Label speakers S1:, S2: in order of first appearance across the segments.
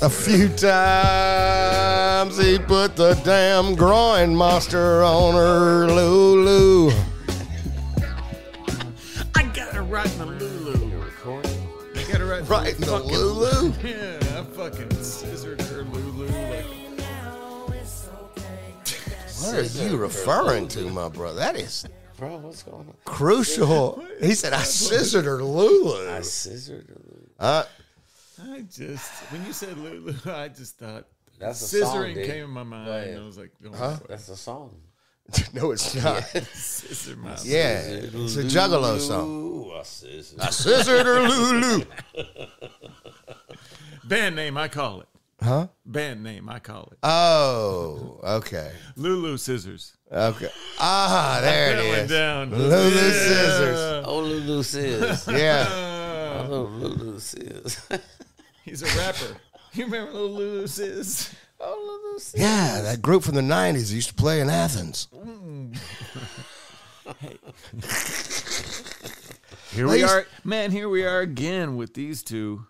S1: A few times he put the damn groin monster on her Lulu. Are you referring to, my brother? That is
S2: Bro, what's going on?
S1: crucial. He said I scissored her Lulu.
S2: I scissored. her.
S1: Uh,
S3: I just when you said Lulu, I just thought
S2: That's a song,
S3: scissoring
S2: dude.
S3: came in my mind.
S2: Play it.
S3: I was like, oh,
S1: Huh?
S2: That's a song.
S1: no, it's not.
S3: scissor mouth.
S1: Yeah, it's a Juggalo song.
S2: Ooh, I scissored.
S1: I scissored her Lulu.
S3: Band name, I call it.
S1: Huh?
S3: Band name, I call it.
S1: Oh, okay.
S3: Lulu Scissors.
S1: Okay. Ah, there
S3: That
S1: it
S3: went down.
S1: Lulu
S3: Yeah.
S1: Scissors.
S2: Oh, Lulu Scissors.
S1: Yeah.
S2: oh, Lulu Scissors.
S3: He's a rapper. You remember Lil Lulu Sis?
S2: oh, Lulu Sis.
S1: Yeah, that group from the 90s used to play in Athens.
S3: Here
S1: They
S3: we are, man. Here we are again with these two.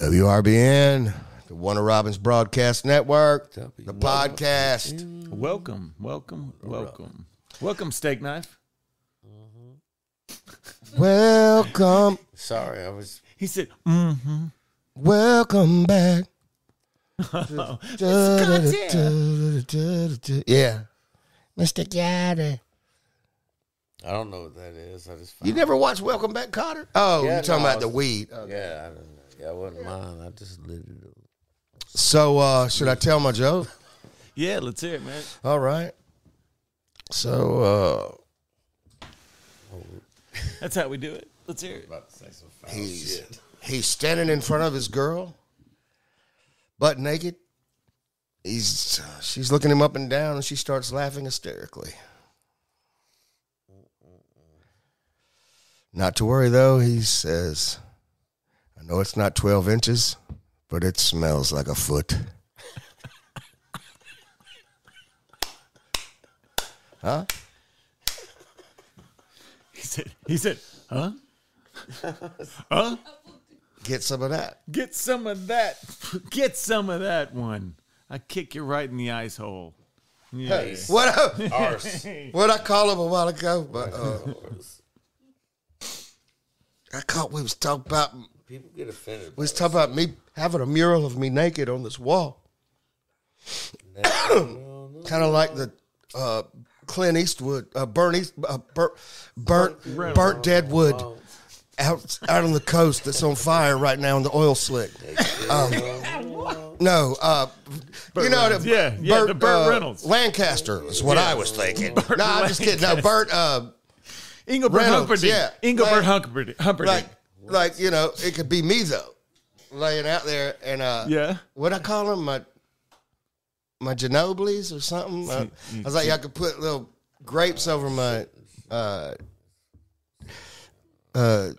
S1: WRBN, the Warner Robins Broadcast Network, the
S2: W-
S1: podcast.
S3: Welcome, welcome, welcome, welcome, Steak Knife.
S1: Welcome,
S2: Sorry, I was.
S3: He said, "Mm-hmm."
S1: welcome back. Yeah. Mr. Gatter.
S2: I don't know what that is. I just.
S1: You never watched Welcome Back, Kotter? Oh,
S2: Yeah,
S1: you're talking
S2: no, I
S1: about the
S2: was-
S1: weed.
S2: Yeah, I don't know. Yeah, it wasn't mine. I just lit it up.
S1: So, uh, should I tell my joke?
S3: Yeah, let's hear it, man.
S1: All right. So,
S3: That's how we do it. Let's hear it.
S2: About to say some
S1: uh, he's
S2: shit.
S1: he's standing in front of his girl, butt naked. He's she's looking him up and down, and she starts laughing hysterically. Not to worry though, he says. I know it's not twelve inches, but it smells like a foot. huh?
S3: He said, he said, huh? huh?
S1: Get some of that.
S3: Get some of that. Get some of that one. I kick you right in the ice hole. Yeah.
S1: What?
S2: Arse.
S1: What I call him a while ago, but uh,
S2: Arse.
S1: I caught we was talking about
S2: People get offended.
S1: we was talking about me having a mural of me naked on this wall, kind of like the uh, Clint Eastwood, uh, burnt East, uh, burnt, burnt, burnt dead wood out out on the coast that's on fire right now in the oil slick. Um, no, uh, you know,
S3: Reynolds. Yeah, yeah, the Burt Reynolds.
S1: Lancaster is what I was thinking. no, I'm just kidding. No, Burt. Uh,
S3: Engelbert
S1: Reynolds,
S3: Humperdinck.
S1: yeah.
S3: Engelbert
S1: Like-
S3: Humperdinck. Humperdinck.
S1: like like you know it could be me though laying out there and uh
S3: Yeah.
S1: what i call them my my ginobilies or something Uh, i was like i could put little grapes over my uh uh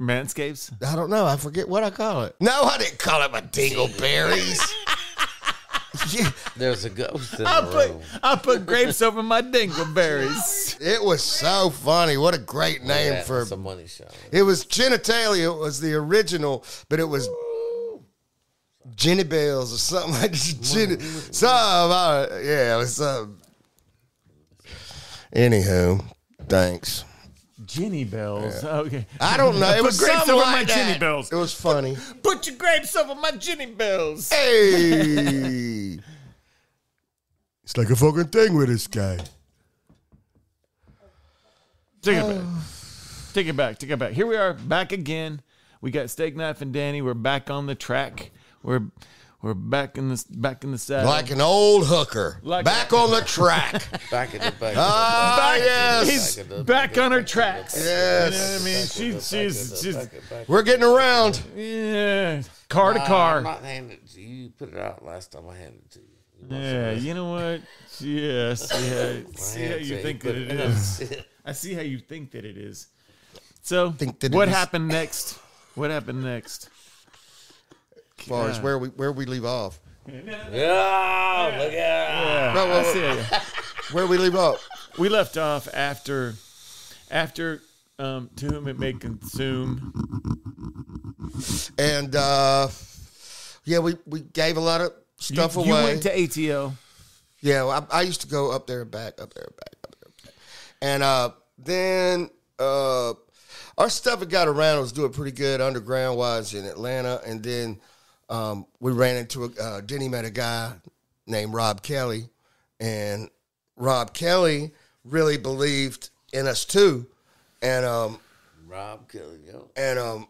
S3: Manscapes.
S1: i don't know i forget what i call it no i didn't call it my dingleberries yeah,
S2: There's a ghost in
S3: I
S2: the
S3: put
S2: room.
S3: I put grapes over my dingleberries.
S1: it was so funny what a great name
S2: Yeah,
S1: for
S2: a money shot.
S1: It was genitalia. It was the original, but it was Jenny Bells or something like Jenny. Some, uh, yeah, it was some. Anywho, thanks.
S3: Ginny bells. Okay.
S1: I don't know. It
S3: Put
S1: was
S3: grapes
S1: something
S3: over
S1: like
S3: my
S1: that.
S3: Jenny bells.
S1: It was funny.
S3: Put your grapes over my Ginny bells.
S1: Hey, it's like a fucking thing with this guy.
S3: Take it back. Take it back. Take it back. Here we are, back again. We got Steak Knife and Danny. We're back on the track. We're we're back in the back in the saddle.
S1: Like an old hooker,
S3: Like-
S1: back on the track.
S2: Back at the back.
S1: Ah,
S3: back,
S1: yes.
S3: He's
S2: Back it up,
S3: back
S2: back
S3: on her tracks.
S1: Yes.
S3: You know what I mean? She, she's she's
S1: We're getting around.
S3: yeah, car to car.
S2: I'm not it to you. You put it out last time I handed it to you.
S3: Yeah, you know what? Yes, yeah. See how you think that it is. I see how you think that it is. So,
S1: Think that it
S3: what
S1: is.
S3: happened next? What happened next?
S1: As far as where we where we leave off,
S2: Yeah, look at
S3: Yeah,
S1: No, well,
S3: I see
S1: where we leave off.
S3: we left off after after um, to whom it may consume.
S1: And uh, yeah, we, we gave a lot of
S3: You,
S1: stuff
S3: you
S1: away.
S3: went to ATL.
S1: yeah, well, I, I used to go up there and back, up there and back, up there and back. And uh, then uh, our stuff had got around. It was doing pretty good underground wise in Atlanta. And then um, we ran into a, uh, Denny met a guy named Rob Kelly. And Rob Kelly really believed in us too. And um,
S2: Rob Kelly, yo.
S1: and um,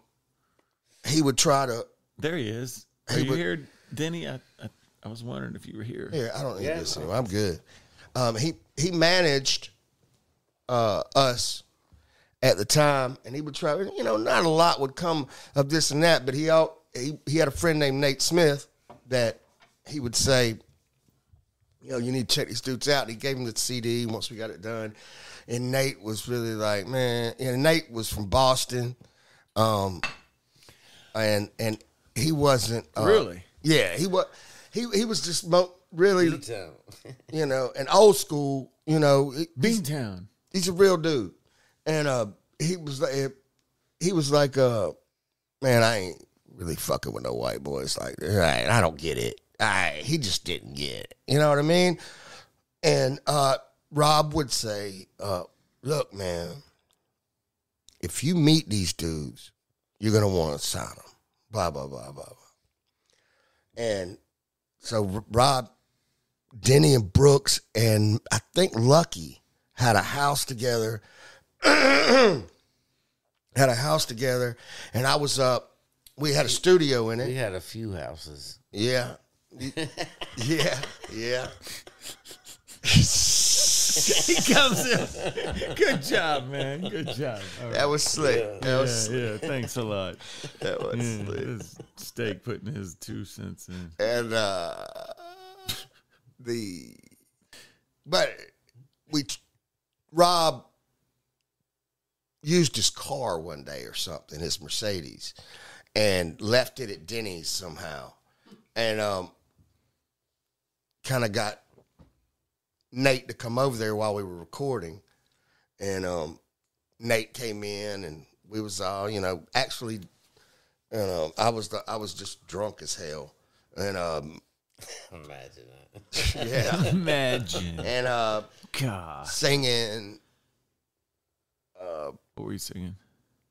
S1: he would try to
S3: There he is. Are
S1: He
S3: you
S1: would-
S3: here, Denny? I, I I was wondering if you were here.
S1: Yeah, I don't need
S2: Yeah.
S1: this anymore. I'm good. Um, he he managed uh, us at the time, and he would try. You know, not a lot would come of this and that, but he out he he had a friend named Nate Smith that he would say, you know, you need to check these dudes out. And he gave him the CD once we got it done, and Nate was really like, man, and Nate was from Boston, um, and and he wasn't uh,
S3: Really?
S1: yeah, he was. He he was just mo- really,
S2: B-Town.
S1: you know, an old school. You know, he- he's, he's a real dude, and uh, he was like, he was like, uh, man, I ain't really fucking with no white boys like that. Right, I don't get it. I he just didn't get it. You know what I mean? And uh, Rob would say, uh, "Look, man, if you meet these dudes, you're gonna want to sign them." Blah blah blah blah blah. And so Rob, Denny, and Brooks, and I think Lucky had a house together. had a house together, and I was up. We had a studio in it.
S2: we had a few houses.
S1: Yeah, yeah, yeah.
S3: he comes in. Good job, man. Good job. All right.
S1: That was slick. That was
S3: yeah,
S1: slick.
S3: yeah. Thanks a lot.
S1: That was
S3: Yeah,
S1: slick.
S3: this steak putting his two cents in.
S1: and uh the but we Rob used his car one day or something, his Mercedes, and left it at Denny's somehow, and um, kind of got Nate to come over there while we were recording, and um, Nate came in and we was all you know actually, you know I was the, I was just drunk as hell, and um,
S2: Imagine that.
S1: yeah,
S3: Imagine.
S1: and uh,
S3: God.
S1: singing.
S3: What were you singing?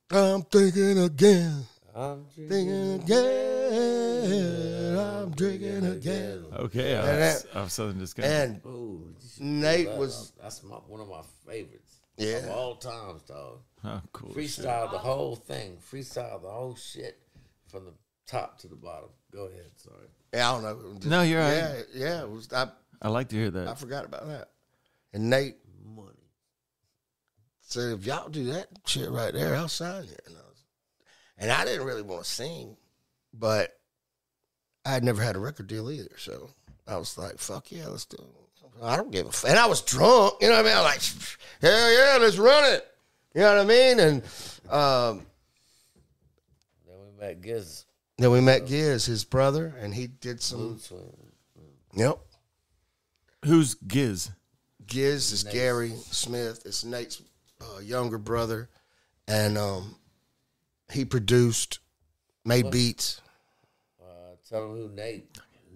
S1: I'm thinking again,
S2: I'm
S1: thinking again, I'm drinking again.
S3: Okay, I'm,
S1: that-
S3: I was Southern Disco.
S1: And
S2: Ooh,
S1: Nate was,
S2: that's my, one of my favorites.
S1: Yeah.
S2: Of all times, dog.
S3: oh, cool. shit.
S2: Freestyle the whole thing. Freestyle the whole shit from the top to the bottom. Go ahead. Sorry.
S1: yeah, I don't know. Just-
S3: No, you're right.
S1: Yeah, yeah. It was, I,
S3: I like to hear that.
S1: I forgot about that. And Nate
S2: Money.
S1: said, if y'all do that shit right there, I'll sign you. And I, was, and I didn't really want to sing, but I had never had a record deal either. So I was like, fuck yeah, let's do it. I don't give a fuck. And I was drunk. You know what I mean? I'm like, hell yeah, let's run it. You know what I mean? And um,
S2: Then we met Giz.
S1: then we met Giz, his brother, and he did some.
S2: Blue
S1: Yep.
S3: Who's Giz?
S1: Giz is Gary Smith. It's Nate's uh, younger brother, and um, he produced, made beats.
S2: Uh, tell him who Nate.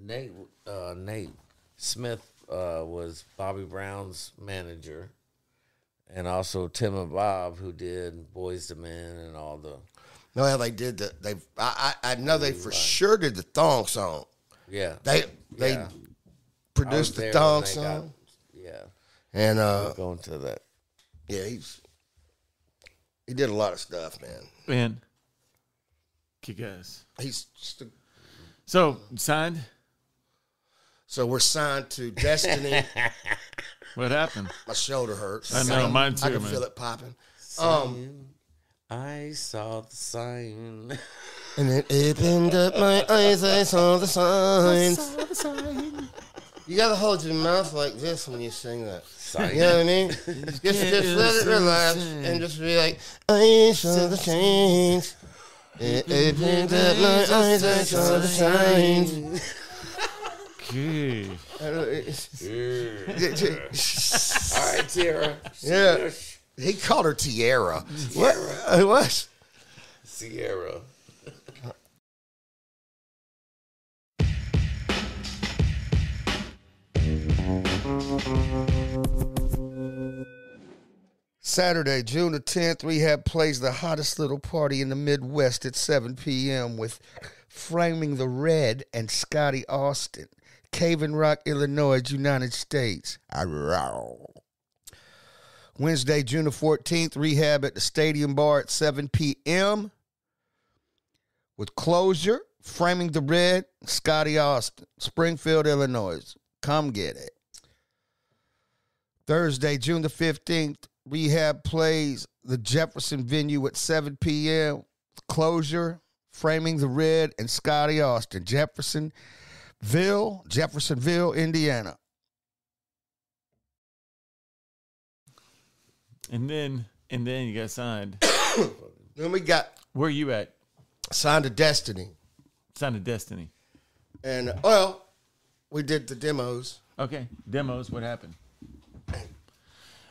S2: Nate. Uh, Nate Smith uh, was Bobby Brown's manager, and also Tim and Bob, who did Boyz II Men and all the.
S1: No, how they did the they. I I, I know they for sure did the thong song.
S2: Yeah.
S1: They they
S2: Yeah.
S1: Produced the thong song,
S2: got- yeah.
S1: and uh,
S2: Going to that.
S1: yeah, he's he did a lot of stuff, man.
S3: Man. Kick ass.
S1: He's just a,
S3: So, signed?
S1: so we're signed to Destiny.
S3: What happened?
S1: My shoulder hurts.
S3: I know, mine too.
S1: I can
S3: man.
S1: feel it popping. Um,
S2: I saw the sign.
S1: and it opened up my eyes. I saw the signs. You gotta hold your mouth like this when you sing that.
S2: Sorry.
S1: You know what I mean? Just, just let it relax and just be like, I saw the change. It opened up my eyes, I saw the signs.
S3: Okay.
S1: I
S2: All right, Tierra.
S1: Yeah. He called her Tiara. What? Uh, What?
S2: Sierra.
S1: Saturday, June the 10th, Rehab plays the hottest little party in the Midwest at 7 p.m. with Framing the Red and Scotty Austin. Cave Rock, Illinois, United States. Wednesday, June the 14th, Rehab at the Stadium Bar at 7 p.m. with Closure, Framing the Red, Scotty Austin, Springfield, Illinois. Come get it. Thursday, June the 15th, Rehab plays the Jefferson venue at 7 p.m. Closure, Framing the Red, and Scotty Austin. Jeffersonville, Jeffersonville, Indiana.
S3: And then and then you got signed.
S1: Then we got
S3: Where are you at?
S1: signed to Destiny.
S3: Signed to Destiny.
S1: And, well, we did the demos.
S3: Okay. Demos, what happened?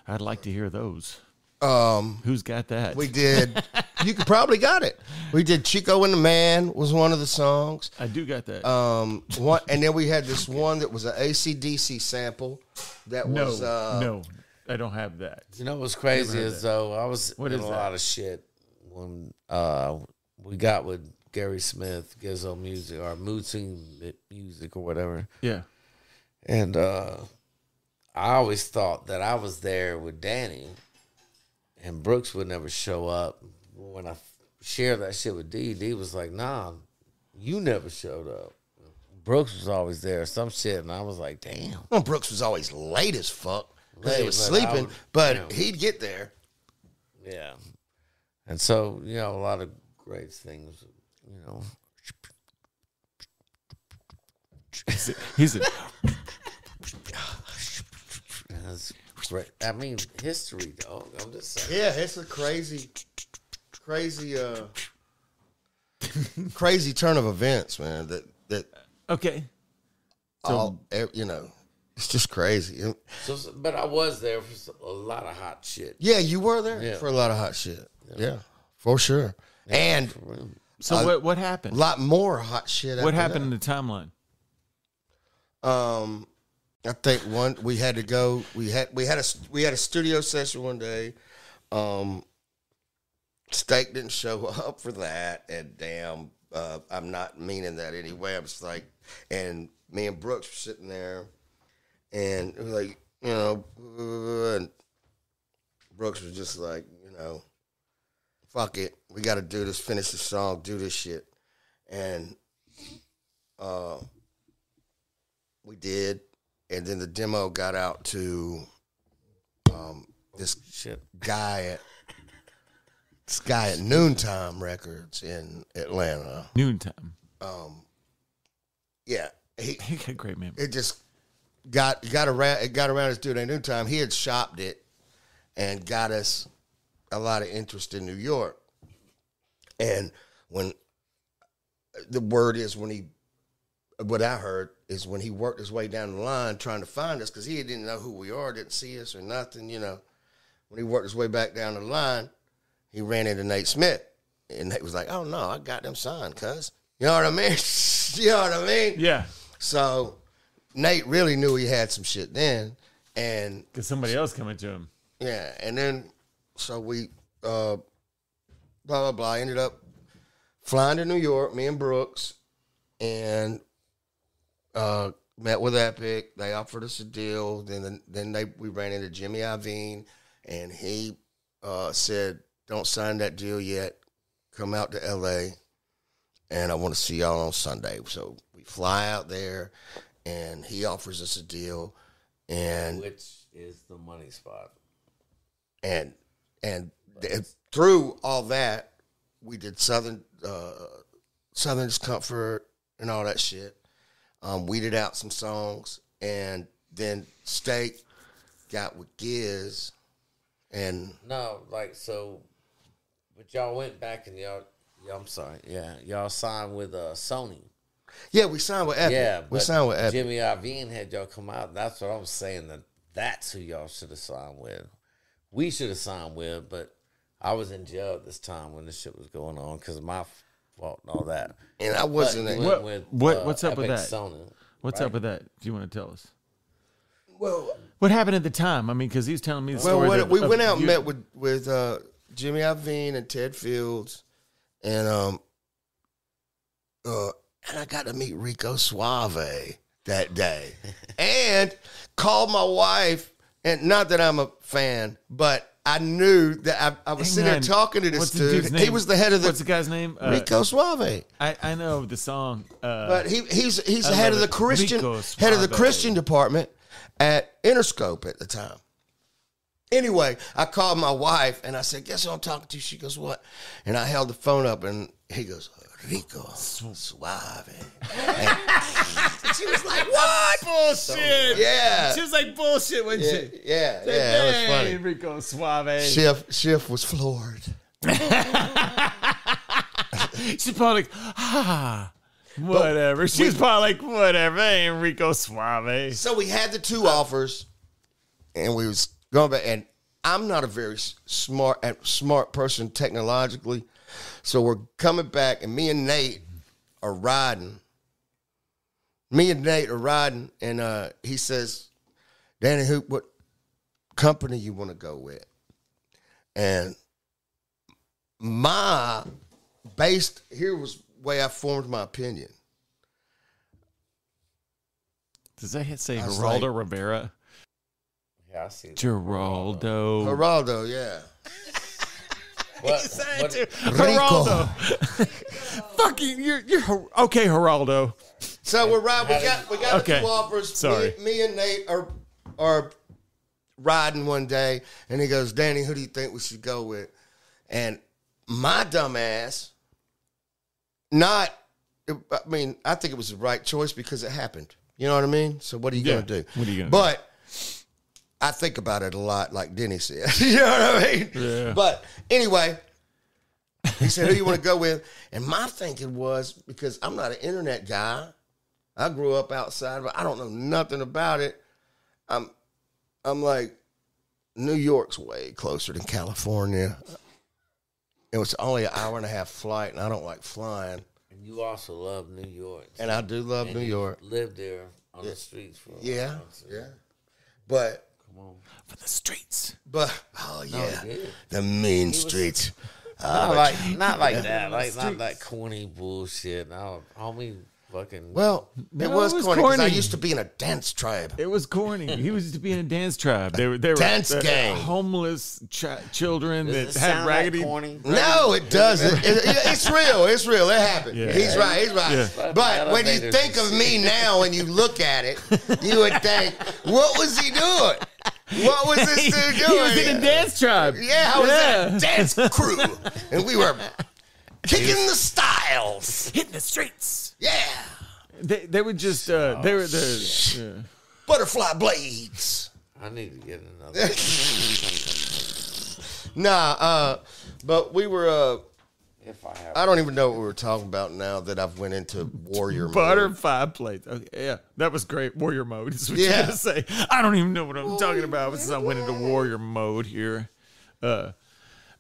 S3: I'd like to hear those.
S1: Um,
S3: Who's got that?
S1: we did, you could probably got it. We did Chico and the Man was one of the songs.
S3: I do got that.
S1: Um, one, and then we had this one that was an ACDC sample that
S3: no,
S1: was, uh,
S3: no, I don't have that.
S2: You know what's crazy
S3: heard
S2: is though I was
S3: What
S2: in a
S3: that?
S2: lot of shit when uh we got with Gary Smith, Gizzo Music or Mood Music or whatever,
S3: Yeah.
S2: and uh I always thought that I was there with Danny, and Brooks would never show up. When I shared that shit with D, D was like, "Nah, you never showed up." Brooks was always there, some shit, and I was like, "Damn."
S1: Well, Brooks was always late as fuck. 'cause he
S2: Late,
S1: was
S2: but
S1: sleeping,
S2: would-
S1: but
S2: you know.
S1: he'd get there.
S2: Yeah. And so, you know, a lot of great things, you know.
S3: He said,
S2: That's great. I mean, history, dog. I'm just saying.
S1: Yeah, it's a crazy, crazy, uh, crazy turn of events, man. That that
S3: okay.
S1: all eh, you know, it's just crazy.
S2: So, but I was there for a lot of hot shit.
S1: Yeah, you were there
S2: Yeah.
S1: for a lot of hot shit. Yeah, for sure, and
S3: So
S1: Uh,
S3: what what
S1: a
S3: happened?
S1: lot more hot shit.
S3: What
S1: after
S3: happened in the timeline?
S1: that. Um, I think one we had to go. We had we had a we had a studio session one day. Um, Steak didn't show up for that, and damn, uh, I'm not meaning that anyway. I was like, and me and Brooks were sitting there, and it was like, you know, and Brooks was just like, you know, fuck it, we got to do this, finish the song, do this shit, and uh, we did, and then the demo got out to um, this
S2: Shit.
S1: guy at this guy at Noontime Records in Atlanta.
S3: Noontime.
S1: Yeah, he
S3: He got great memory.
S1: it just got got around it got around his dude at Noontime. He had shopped it and got us a lot of interest in New York. And when the word is when he what I heard is when he worked his way down the line trying to find us because he didn't know who we are, didn't see us or nothing, you know. When he worked his way back down the line, he ran into Nate Smith. And Nate was like, Oh no, I got them signed, cuz. You know what I mean? you know what I mean?
S3: Yeah,
S1: So Nate really knew he had some shit then. And
S3: because somebody else coming to him.
S1: yeah, and then so we uh blah blah blah ended up flying to New York, me and Brooks, and uh met with Epic. They offered us a deal. Then then they we ran into Jimmy Iovine and he uh said, Don't sign that deal yet. Come out to LA and I want to see y'all on Sunday. So we fly out there and he offers us a deal and
S2: Which is the money spot.
S1: and and th- through all that, we did Southern uh, Southern Discomfort and all that shit. Um, weeded out some songs, and then State got with Giz, and
S2: No, like so, but y'all went back and y'all. Yeah, I'm sorry. Yeah, y'all signed with uh, Sony.
S1: yeah, we signed with Epic.
S2: Yeah,
S1: we signed with Epic.
S2: Jimmy Iovine had y'all come out. That's what I'm saying. That that's who y'all should have signed with. We should have signed with, but I was in jail at this time when this shit was going on because my fault and all that.
S1: and I wasn't.
S2: you
S3: What-
S2: with,
S3: what-
S2: uh,
S3: what's up with that?
S2: Sony.
S3: What's
S2: right?
S3: up with that? Do you want to tell us?
S1: well,
S3: What happened at the time? I mean, because he's telling me the
S1: well,
S3: story.
S1: when-
S3: that-
S1: we
S3: of
S1: went out and
S3: you-
S1: met with with uh, Jimmy Iovine and Ted Fields, and um, uh, and I got to meet Rico Suave that day, and called my wife. And not that I'm a fan, but I knew that I, I was
S3: Hang
S1: sitting there talking to this
S3: What's the
S1: dude.
S3: dude's
S1: He
S3: name?
S1: was the head of the
S3: What's the guy's name? Uh,
S1: Rico Suave.
S3: I, I know the song. Uh,
S1: But he he's he's
S3: I
S1: the head
S3: love
S1: of the
S3: it.
S1: Christian
S3: Rico
S1: head of the
S3: Suave.
S1: Christian department at Interscope at the time. Anyway, I called my wife and I said, "Guess who I'm talking to?" She goes, "What?" And I held the phone up and he goes, "Rico Suave." And she was like, "What?"
S3: bullshit.
S1: Yeah,
S3: She was like bullshit, wasn't
S1: yeah,
S3: she?
S1: yeah, yeah. It was funny.
S3: Rico Suave.
S1: Shif Shif was floored.
S3: She's probably like, ah, whatever. She's probably like, whatever. That ain't Rico Suave.
S1: So we had the two offers, and we was going back. And I'm not a very smart smart person technologically, so we're coming back, and me and Nate are riding. Me and Nate are riding, and uh, he says, "Danny, who what company you want to go with?" And my based here was way I formed my opinion.
S3: Does that say
S1: was
S3: Geraldo
S1: like-
S3: Rivera?
S2: Yeah, I see.
S3: Geraldo.
S1: Geraldo, yeah.
S2: What, what,
S3: Geraldo. Fucking, you're, you're, okay, Geraldo.
S1: So we're right. We got we got
S3: Okay.
S1: two offers.
S3: Sorry.
S1: Me, me and Nate are are riding one day, and he goes, "Danny, who do you think we should go with?" And my dumb ass, not. I mean, I think it was the right choice because it happened. You know what I mean? So what are you
S3: Yeah.
S1: gonna do?
S3: What are you gonna do?
S1: But I think about it a lot, like Denny said. you know what I mean?
S3: Yeah.
S1: But anyway, he said, "Who you want to go with?" And my thinking was because I'm not an internet guy. I grew up outside, but I don't know nothing about it. I'm, I'm like, New York's way closer than California. It was only an hour and a half flight, and I don't like flying.
S2: and you also love New York.
S1: And I do love
S2: And
S1: New
S2: you
S1: York.
S2: Lived there on the streets for a
S1: Yeah,
S2: while, so-
S1: yeah. But,
S2: Come on.
S3: For the streets.
S1: but, oh yeah,
S2: he did.
S1: the mean streets.
S2: Not like, not like that. Like, not that corny bullshit. No, homie, fucking.
S1: Well, it
S3: No,
S1: was,
S3: it was
S1: corny because I used to be in a dance tribe.
S3: It was corny. He was to be in a dance tribe. They were, they were
S1: Dance
S3: uh,
S1: gang.
S3: homeless ch- children
S2: Does
S3: that
S2: it
S3: had
S2: sound
S3: raggedy.
S2: like corny?
S1: No, it doesn't. It- it- it's real. It's real. It happened.
S3: Yeah.
S1: He's right. He's right.
S3: Yeah.
S1: But when you think of me now and you look at it, you would think, what was he doing? What was this
S3: he,
S1: dude
S3: he was in a dance tribe.
S1: Yeah, I was
S3: Yeah.
S1: in a dance crew, and we were kicking the styles.
S3: hitting the streets.
S1: Yeah,
S3: They, they were just uh, they were the yeah.
S1: butterfly blades.
S2: I need to get another.
S1: Nah, uh, but we were. Uh,
S2: if I have.
S1: I don't even know what we were talking about now that I've went into warrior mode.
S3: butterfly plates. Okay, yeah, that was great. Warrior mode is what you're
S1: Yeah.
S3: gonna say. I don't even know what I'm talking about since I went into warrior mode here. Uh,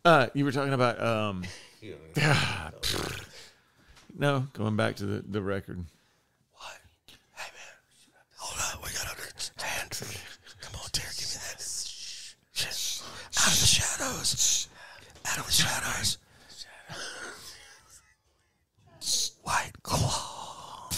S3: uh, you were talking about um, no, going back to the, the record.
S1: What? Hey man, hold on. We gotta understand. Come on, Derek, give me that. Shh. Shh. Out of the shadows. Out of the shadows. White claw.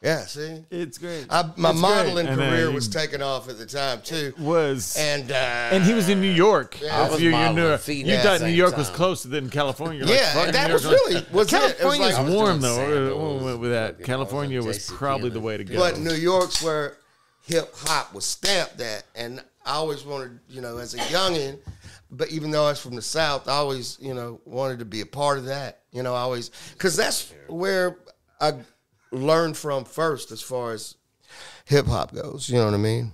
S1: Yeah, see,
S3: It's great.
S1: I, my
S3: It's
S1: modeling
S3: And then
S1: career was taking off at the time too,
S3: was
S1: and uh,
S3: and he was in New York.
S1: Yeah. I
S2: was
S3: you,
S2: modeling feet
S3: you thought New York was closer than California. Like,
S1: yeah, that was really was it. It was like,
S3: warm though.
S2: sandals,
S3: Uh, With that, California was probably the way to go.
S1: But New York's where hip hop was stamped at, and I always wanted, you know, as a youngin, but even though I was from the South, I always, you know, wanted to be a part of that. You know, I always because that's where I learned from first, as far as hip hop goes. You know what I mean?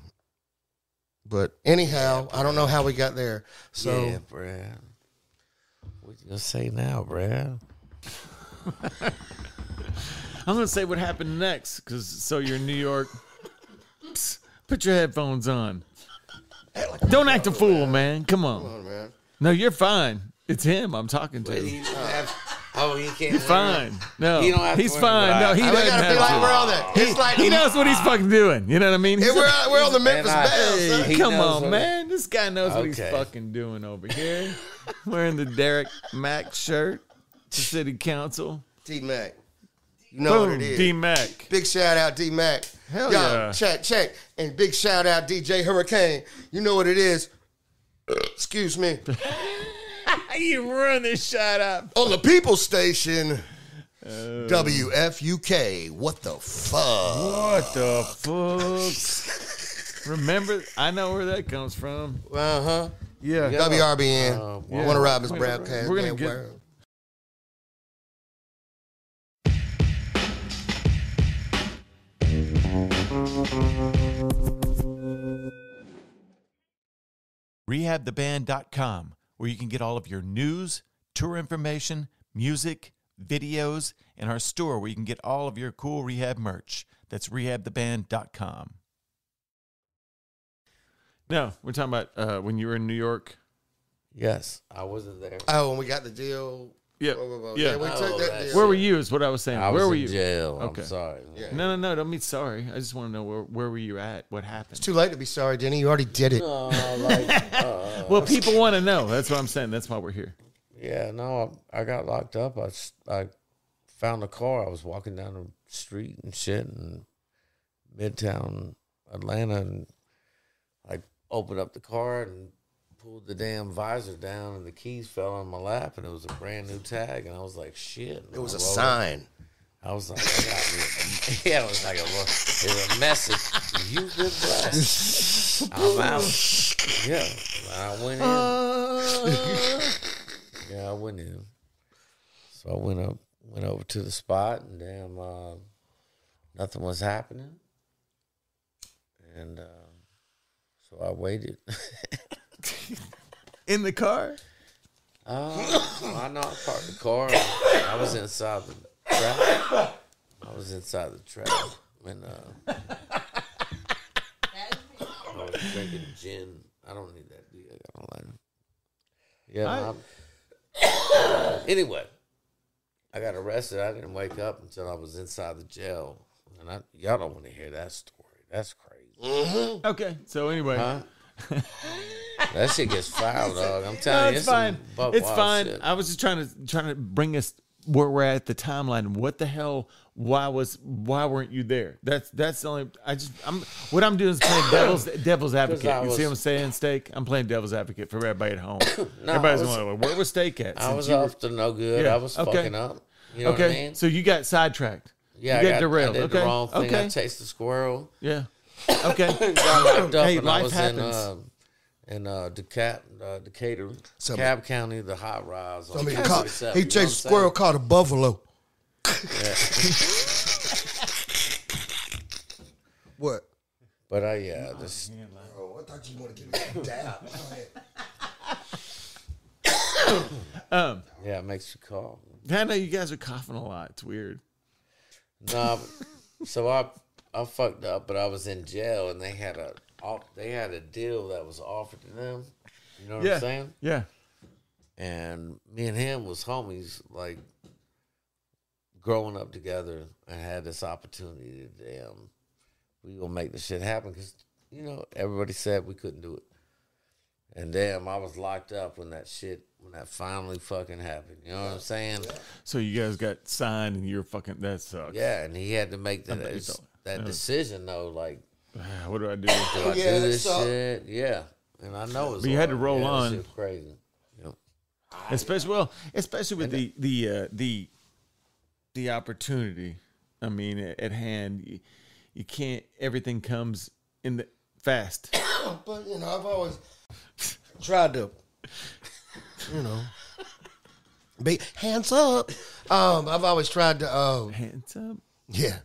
S1: But anyhow, I don't know how we got there. So
S2: yeah, Brad. What you gonna say now, Brad?
S3: I'm gonna say what happened next, because so you're in New York. Psst, put your headphones on. Don't act a fool, man. Come on.
S1: oh, man.
S3: No, you're fine. It's him I'm talking to.
S2: he have- oh, he can't.
S3: You're fine. No,
S2: He don't have
S3: he's fine. No, he
S1: we
S3: doesn't have
S1: like
S3: to.
S1: we're on that. It's like
S3: He knows what he's fucking doing. You know what I mean?
S1: Hey, we're,
S3: a-
S1: we're on the Memphis
S2: I-
S1: Belle.
S3: Hey, come on, man. This guy knows what he's fucking doing over here. Wearing the Derek Mack shirt to city council.
S1: D Mac. You know what it is.
S3: D Mac.
S1: Big shout out D Mac.
S3: Hell
S1: Yo,
S3: yeah.
S1: check, check. And big shout out DJ Hurricane. You know what it is. Excuse me.
S3: you run this shot up.
S1: On the People Station,
S3: Oh.
S1: WFUK. What the fuck?
S3: What the fuck? Remember, I know where that comes from.
S1: Uh huh.
S3: Yeah.
S1: WRBN.
S2: Uh,
S1: Warner Robins
S3: We're-
S1: broadcasts.
S3: we're gonna
S1: Yeah,
S3: get-
S4: rehabtheband.com, where you can get all of your news, tour information, music, videos, and our store where you can get all of your cool rehab merch. That's rehabtheband.com.
S3: No, we're talking about uh, when you were in New York.
S2: Yes, I wasn't there.
S1: Oh, and we got the deal.
S3: Yeah.
S1: Blah, blah, blah.
S3: Yeah.
S1: we
S2: Oh,
S1: took that deal.
S3: Where were you? Is what I was saying.
S2: I was
S3: where were
S2: in
S3: you?
S2: jail.
S3: Okay.
S2: I'm sorry.
S1: Yeah.
S3: No, no, no. Don't be sorry. I just want to know where where were you at? What happened?
S1: It's too late to be sorry, Denny. You already did it.
S2: No, like, uh,
S3: well, people want to know. That's what I'm saying. That's why we're here.
S2: yeah, no, I, I got locked up. I, s- I found a car. I was walking down the street and shit in Midtown Atlanta, and I opened up the car and pulled the damn visor down, and the keys fell on my lap, and it was a brand new tag, and I was like, shit.
S1: It was a sign.
S2: I was like, I got yeah, it was like a, it was a message. You've been blessed. I'm out. Yeah, I went in. yeah, I went in. So I went up, went over to the spot, and damn, uh, nothing was happening. And uh, so I waited.
S3: In the car.
S2: Uh, I know I parked the car. I was inside the trap. I was inside the trap. And uh, I was drinking gin. I don't need that. beer. I don't like it. Yeah.
S3: I-
S2: I'm- anyway, I got arrested. I didn't wake up until I was inside the jail. And I, y'all don't want to hear that story. That's crazy.
S3: Okay. So anyway,
S2: Huh? that shit gets filed, dog. I'm
S3: no,
S2: telling you,
S3: it's fine. It's fine.
S2: shit.
S3: I was just trying to trying to bring us where we're at the timeline. What the hell? Why was why weren't you there? That's that's the only. I just I'm what I'm doing is playing devil's devil's advocate.
S2: I
S3: You
S2: was-
S3: see what I'm saying, Steak? I'm playing devil's advocate for everybody at home.
S2: No,
S3: Everybody's
S2: was-
S3: going, where was Steak at?
S2: I was
S3: were-
S2: off to no good.
S3: Yeah,
S2: I was
S3: okay.
S2: fucking up. You know
S3: okay,
S2: what I mean?
S3: so you got sidetracked.
S2: yeah,
S3: you
S2: I
S3: got derailed.
S2: I did
S3: okay,
S2: the wrong thing.
S3: okay,
S2: I chased the squirrel.
S3: yeah, okay.
S2: Got locked up,
S3: Hey, life
S2: was
S3: happens.
S2: in uh, in uh, Decat, uh, Decatur,
S1: Some-
S2: Cab County, the hot rods.
S1: I
S2: on
S1: mean, caught, he
S2: you know what I'm
S1: chased a squirrel caught a buffalo.
S2: saying?
S1: What?
S2: But uh, yeah, this
S1: Oh, I thought you wanted to give me a dab.
S3: Um,
S2: yeah it makes you call.
S3: I know you guys are coughing a lot. It's weird.
S2: No, but- so I I fucked up, but I was in jail, and they had a off- they had a deal that was offered to them. You know what
S3: Yeah,
S2: I'm saying?
S3: yeah.
S2: and me and him was homies like growing up together and had this opportunity to damn we gonna make this shit happen because you know everybody said we couldn't do it and damn i was locked up when that shit when that finally fucking happened you know what i'm saying
S3: So you guys got signed, and you're fucking. That sucks.
S2: yeah and he had to make that that decision though like
S3: What do I do?
S2: do i
S1: Yeah,
S2: do this
S1: so-
S2: shit yeah and i know it's
S3: But you had to roll
S2: Yeah,
S3: on.
S2: crazy know
S3: especially well, especially with the the uh, the the opportunity. I mean, at, at hand, you, you can't. Everything comes in the fast.
S1: But you know, I've always tried to, you know, Be hands up. Um, I've always tried to. Uh,
S3: Hands up.
S1: yeah,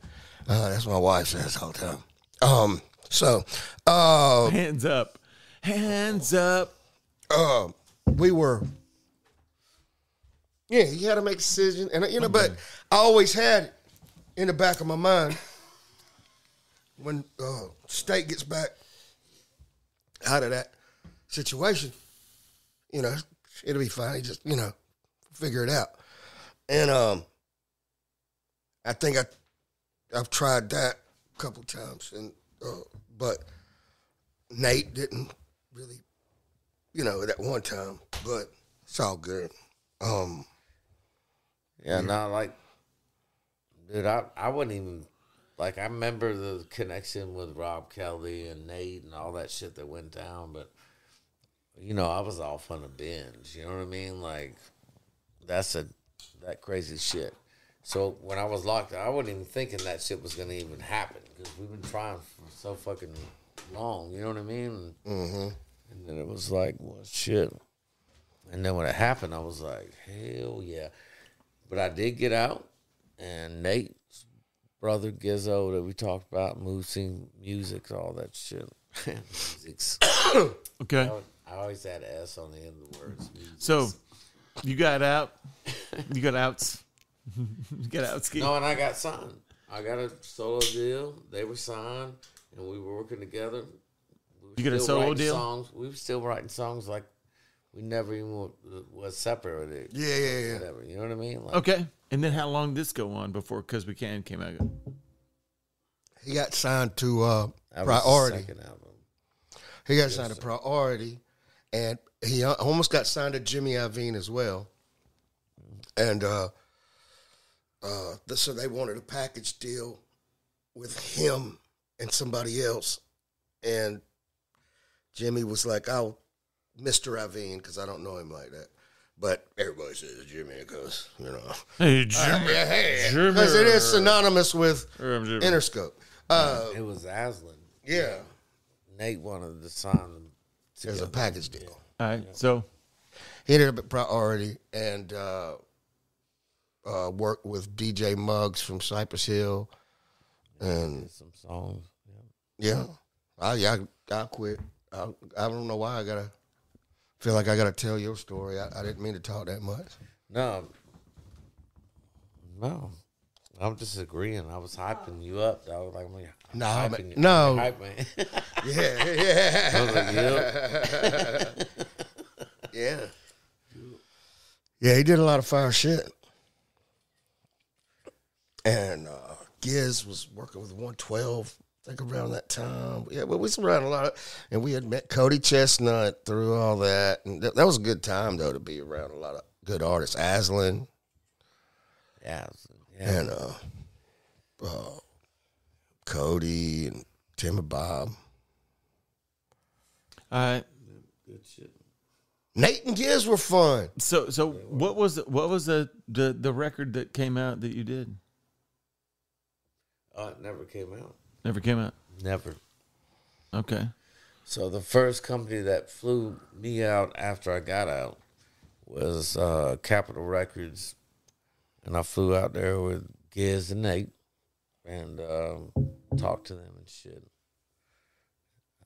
S1: uh, that's what my wife says all the time. Um, so, uh,
S3: Hands up. Hands up.
S1: uh, we were. Yeah, you had to make a decision, and you know, but I always had in the back of my mind when uh, state gets back out of that situation, you know, it'll be fine. You just you know, figure it out. And um, I think I I've tried that couple times, and uh, but Nate didn't really you know, that one time, but it's all good. Um,
S2: Yeah, no, like, dude, I, I wouldn't even, like, I remember the connection with Rob Kelly and Nate and all that shit that went down, but, you know, I was off on a binge, you know what I mean? Like, that's a, that crazy shit. So when I was locked, I wasn't even thinking that shit was gonna even happen because we've been trying for so fucking long, you know what I mean?
S1: mhm.
S2: And then it was like, well, shit. And then when it happened, I was like, hell yeah. But I did get out, and Nate's brother Gizzo that we talked about, moving music, all that shit. Music's-
S3: Okay.
S2: I always had S on the end of the words. Music.
S3: So you got out. You got outs. you got out ski.
S2: No, and I got signed. I got a solo deal. They were signed, and we were working together. We were
S3: You got a
S2: still
S3: solo
S2: writing
S3: deal?
S2: Songs. We were still writing songs like we never even wa- was separated.
S1: Yeah, yeah, yeah.
S2: Whatever. You know what I mean? Like,
S3: Okay. And then how long did this go on before Cause We Can came out?
S1: He got signed to uh,
S2: that was the
S1: Priority.
S2: second album.
S1: He got signed to Priority, and he uh, almost got signed to Jimmy Iovine as well. And uh, uh, so they wanted a package deal with him and somebody else, and Jimmy was like, "I'll Mr. Iovine because I don't know him like that." But everybody says Jimmy because you know,
S3: Hey, Jimmy.
S1: yeah, hey,
S3: Jimmy.
S1: because it is synonymous with Interscope. Uh,
S2: It was Aslan.
S1: yeah,
S2: Nate wanted to sign them.
S1: as a package deal.
S3: All right. So
S1: He ended up at Priority and uh, uh, worked with DJ Muggs from Cypress Hill. And
S2: Some songs. Yeah.
S1: yeah, I yeah, I, I quit. I, I don't know why I gotta feel like I gotta tell your story. I, I didn't mean to talk that much.
S2: No. No. I'm just agreeing. I was hyping you up. I was like,
S1: No,
S2: hyping
S1: No.
S2: Hype man.
S1: Yeah, yeah,
S2: I was like, yep.
S1: yeah. Yeah, he did a lot of fire shit. And uh, Giz was working with 112, I think around that time. Yeah, but we was around a lot of, and we had met Cody ChesnuTT through all that. And that, that was a good time, though, to be around a lot of good artists. Aslan
S2: Yeah. yeah.
S1: and uh, uh, Cody and Tim and Bob.
S3: all right.
S2: Good shit.
S1: Nate and Giz were fun.
S3: So so what was the, what was the, the the record that came out that you did?
S2: Oh, it never came out.
S3: Never came out.
S2: Never.
S3: Okay.
S2: So the first company that flew me out after I got out was uh, Capitol Records, and I flew out there with Giz and Nate, and um, talked to them and shit.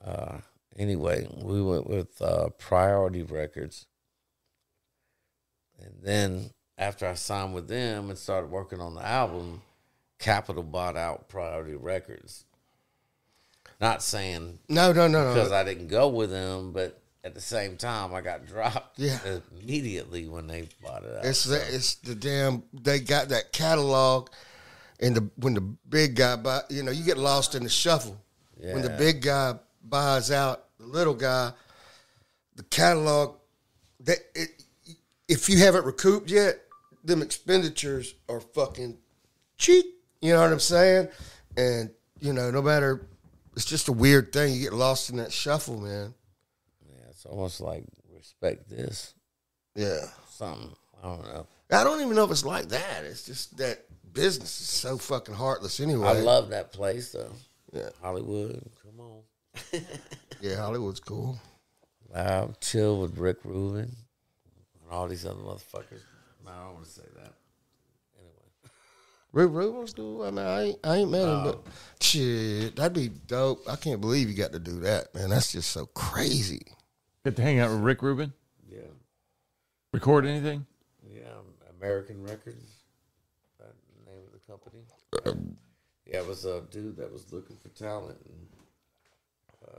S2: Uh, anyway, we went with uh, Priority Records, and then after I signed with them and started working on the album, Capitol bought out Priority Records. Not saying
S1: No, no, no,
S2: because
S1: no.
S2: I didn't go with them, but at the same time, I got dropped
S1: Yeah.
S2: immediately when they bought it out.
S1: It's the, it's the damn. They got that catalog, and the when the big guy buy, you know, you get lost in the shuffle. When the big guy buys out the little guy, the catalog that it, if you haven't recouped yet, them expenditures are fucking cheap. You know what I'm saying? And you know, no matter, it's just a weird thing. You get lost in that shuffle, man.
S2: yeah, it's almost like respect this
S1: Yeah.
S2: something. I don't know.
S1: I don't even know if it's like that. It's just that business is so fucking heartless anyway.
S2: I love that place though.
S1: Yeah.
S2: Hollywood, come on.
S1: Yeah, Hollywood's cool.
S2: I'll chill with Rick Rubin and all these other motherfuckers. No, I don't want to say that. Anyway.
S1: Rick Rubin's cool. I mean, I ain't, I ain't mad at him, but shit, that'd be dope. I can't believe you got to do that, man. That's just so crazy.
S3: Get to hang out with Rick Rubin.
S2: Yeah.
S3: Record anything?
S2: Yeah. American Records. That the name of the company. yeah, it was a dude that was looking for talent and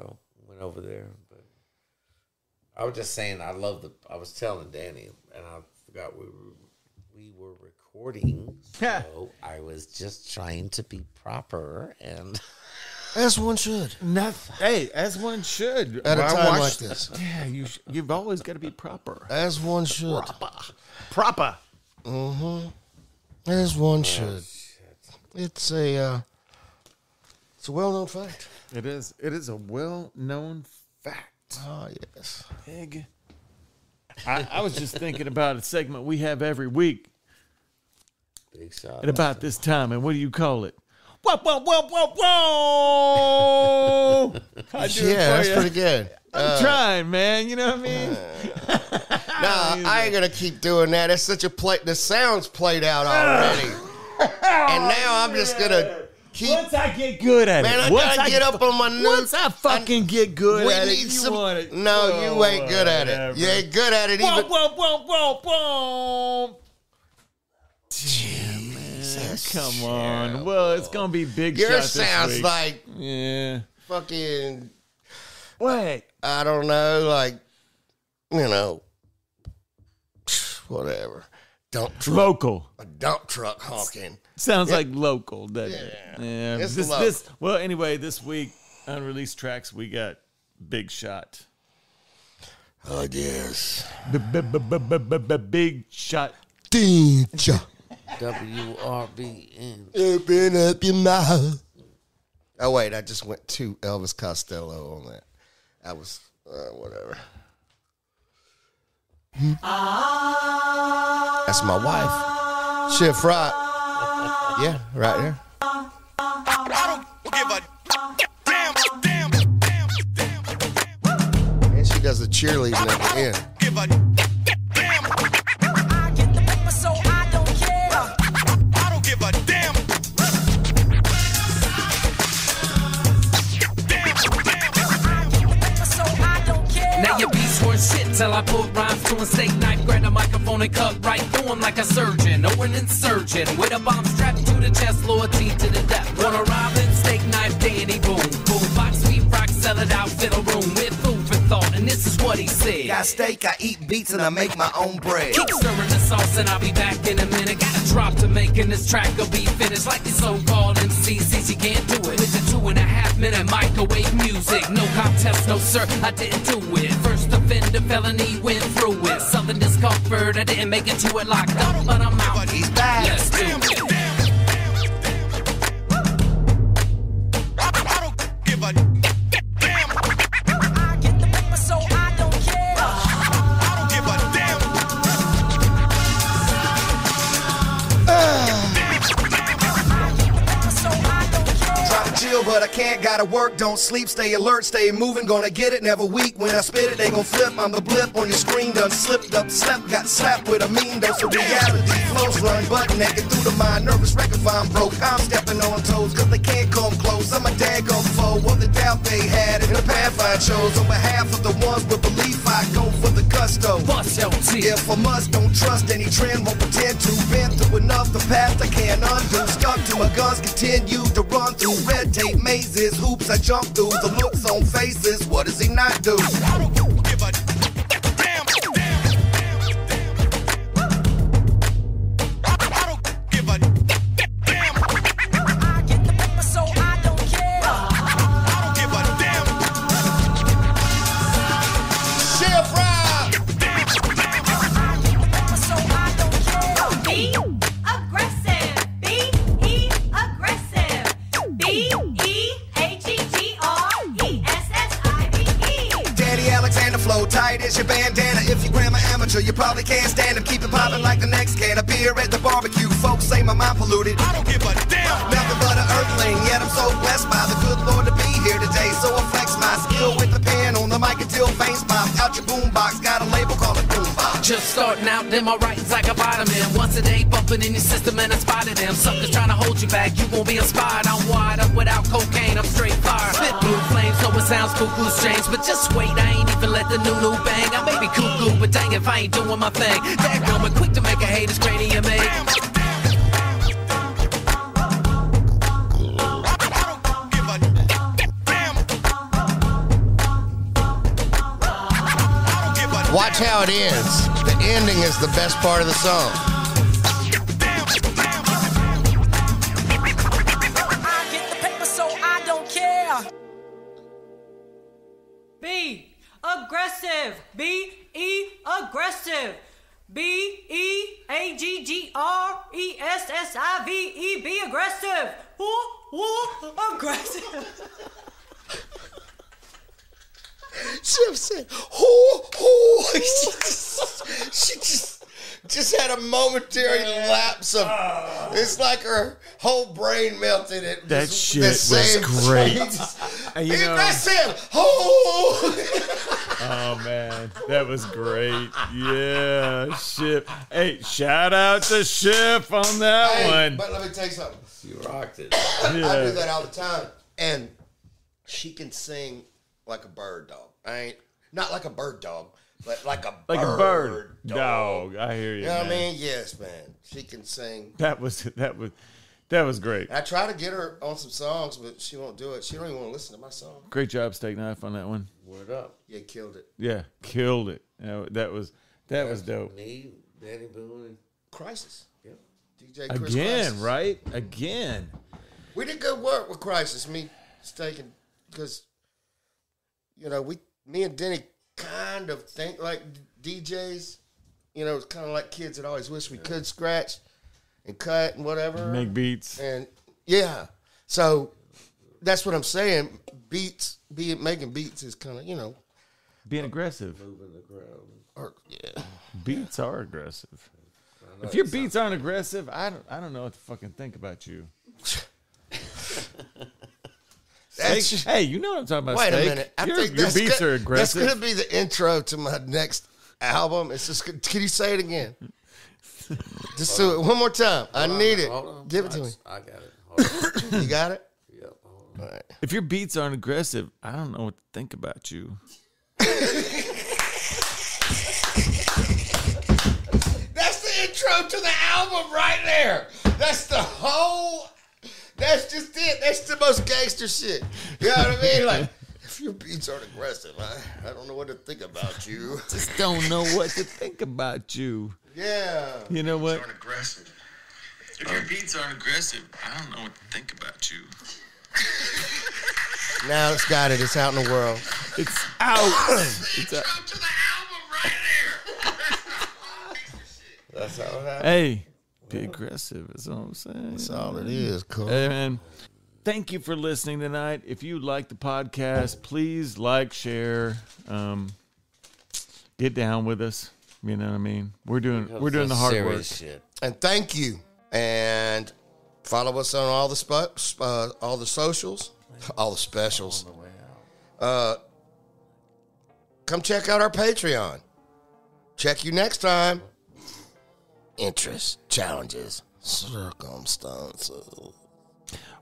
S2: uh, went over there. But I was just saying, I love the. I was telling Danny, and I forgot we were we were recording. So I was just trying to be proper and.
S1: As one should.
S3: Not, hey, as one should.
S1: At a
S3: When I
S1: time like this.
S3: Yeah, you sh- you've always got to be proper.
S1: As one should.
S3: Proper.
S1: proper As one should. It's a uh, it's a well known fact.
S3: It is. It is a well-known fact.
S1: Oh yes.
S3: Pig. I, I was just thinking about a segment we have every week
S2: Big shot.
S3: at about this time, and what do you call it? Whoa, whoa, whoa, whoa, whoa! I
S1: Yeah, that's pretty good.
S3: I'm uh, trying, man. You know what I mean?
S1: Uh, nah, I ain't gonna keep doing that. It's such a play. The sound's played out already, and now I'm just gonna keep.
S3: Once I get good at
S1: Man,
S3: it,
S1: I
S3: once
S1: gotta get up on my new-
S3: Once I fucking get good at it, you
S1: some.
S3: want it.
S1: No,
S3: Oh,
S1: you ain't good at it.
S3: whatever.
S1: You ain't good at it
S3: Whoa,
S1: even.
S3: whoa, whoa, whoa, whoa! Jesus, come on. Well, it's gonna be big
S1: Yours sounds like
S3: yeah.
S1: fucking.
S3: Wait.
S1: I don't know, like you know, whatever. Dump truck,
S3: Local
S1: a dump truck honking.
S3: sounds like local, doesn't it? Yeah.
S1: It's
S3: This,
S1: local.
S3: this. Well, anyway, this week unreleased tracks we got Big Shot.
S1: I guess.
S3: Big Shot.
S1: Danger.
S2: WRBN.
S1: Open up your mouth. Oh wait, I just went to Elvis Costello on that. That was uh, whatever. That's my wife. Chef Rock. Yeah, right there. And she does the cheerleading at the end.
S5: Till I put rhymes to a steak knife, grab a microphone and cut right through through 'em like a surgeon or an insurgent with a bomb strapped to the chest, loyalty to the death. Warner Robins, steak knife, Danny Boone, boom box, sweet rock, sell it out, fill a room with food for thought, and this is what he said.
S6: Got steak, I eat beats, and I make my own bread.
S5: Keep stirring the sauce and I'll be back in a minute. Got a drop to making this track will be finished like the so-called MCC. She can't do it with the two and a half minute microwave music. No contest, no sir, I didn't do it. First offender felony went through it. Southern discomfort, I didn't make it to it locked up, but I'm out.
S6: But I can't. Gotta work, don't sleep, stay alert, stay moving. Gonna get it, never weak. When I spit it, they gon' flip. I'm the blip on your screen, done slipped up, slept, got slapped with a mean dose of reality. Flows run butt naked through the mind. Nervous wreck if I'm broke. I'm stepping on toes, cause they can't come close. I'm a daggone foe of the doubt they had in the path I chose. On behalf of the ones with belief, I go for the gusto.
S5: Bust your teeth.
S6: If I must, don't trust any trend, won't pretend to. Been through enough, the past I can't undo. Stuck to my guns, continue to run through red tape mazes. Hoops I jump through, the looks on faces. What does he not do? Polluted.
S7: I don't give a damn.
S6: Nothing but an earthling, yet I'm so blessed by the good Lord to be here today. So I flex my skill with the pen on the mic until veins pop out your boombox. Got a label called a boombox.
S5: Just starting out, then my writing's like a vitamin. Once a day, bumping in your system, and I spotted them. Suckers trying to hold you back, you won't be inspired. I'm wide up without cocaine, I'm straight fire. Spit blue flames, so it sounds cuckoo strange. But just wait, I ain't even let the new new bang. I may be cuckoo, but dang if I ain't doing my thing. That going quick to make a hater's cranium ache.
S1: Watch how it ends. The ending is the best part of the song. Lapse of. It's like her whole brain melted. At
S3: That
S1: this-
S3: shit
S1: the
S3: was
S1: same-
S3: great.
S1: Just,
S3: And you know-
S1: aggressive. Oh.
S3: Oh man, that was great. Yeah, Shif. Hey, shout out to Shif on that
S1: Hey,
S3: one.
S1: But let me tell you something.
S2: You rocked it.
S1: I do that all the time, and she can sing like a bird dog. I ain't not like a bird dog, but like a
S3: Like
S1: bird
S3: a bird
S1: dog.
S3: dog. I hear you.
S1: You know what I mean? Yes, man. She can sing.
S3: That was that was that was great.
S1: I try to get her on some songs, but she won't do it. She don't even want to listen to my song.
S3: Great job, Steak Knife, on that one.
S2: Word up.
S1: Yeah, killed it.
S3: Yeah, killed it. That, that was that was dope.
S2: Me, Danny Boone.
S1: Crisis.
S2: Yep.
S1: DJ Chris
S3: Again,
S1: Crisis.
S3: right? Again.
S1: We did good work with Crisis. Me, Steak, because you know we, me and Denny, kind of think like DJs. You know, it's kind of like kids that always wish we could scratch and cut and whatever.
S3: Make beats.
S1: and yeah, so that's what I'm saying. Beats, be making beats is kind of you know,
S3: Being aggressive.
S2: Moving the crowd.
S1: or, yeah.
S3: Beats are aggressive. If your beats aren't aggressive, I don't I don't know what to fucking think about you.
S1: That's-
S3: Steak- hey, you know what I'm talking about.
S1: Wait
S3: Steak.
S1: a minute. I
S3: your,
S1: think
S3: your
S1: that's
S3: beats
S1: go-
S3: are aggressive.
S1: That's going to be the intro to my next album. It's just. Can you say it again? just do it one more time. I need it. Give it to me.
S2: I got it. Hold on.
S1: You got it.
S2: yep. Hold on.
S1: All right.
S3: if your beats aren't aggressive, I don't know what to think about you.
S1: That's the intro to the album right there. That's the whole. That's just it. That's the most gangster shit. You know what I mean? Like, if your beats aren't aggressive, I, I don't know what to think about you.
S3: Just don't know what to think about you.
S1: Yeah.
S3: You know what?
S8: aren't aggressive. If your beats aren't aggressive, I don't know what to think about you.
S1: Now it's got it. It's out in the world.
S3: It's out. it's out.
S8: Come to the album right there.
S2: That's how it happened.
S3: Hey, be aggressive. Is all I'm saying.
S1: That's all it is, cool.
S3: Hey, man. Thank you for listening tonight. If you like the podcast, please like, share, um, get down with us. You know what I mean? We're doing we're doing the hard work.
S2: Shit.
S1: And thank you. And follow us on all the sp- uh, all the socials, all the specials. Uh, come check out our Patreon. Check you next time. Interests, challenges, circumstances.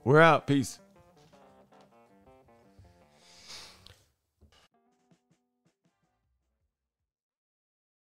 S3: We're out. Peace.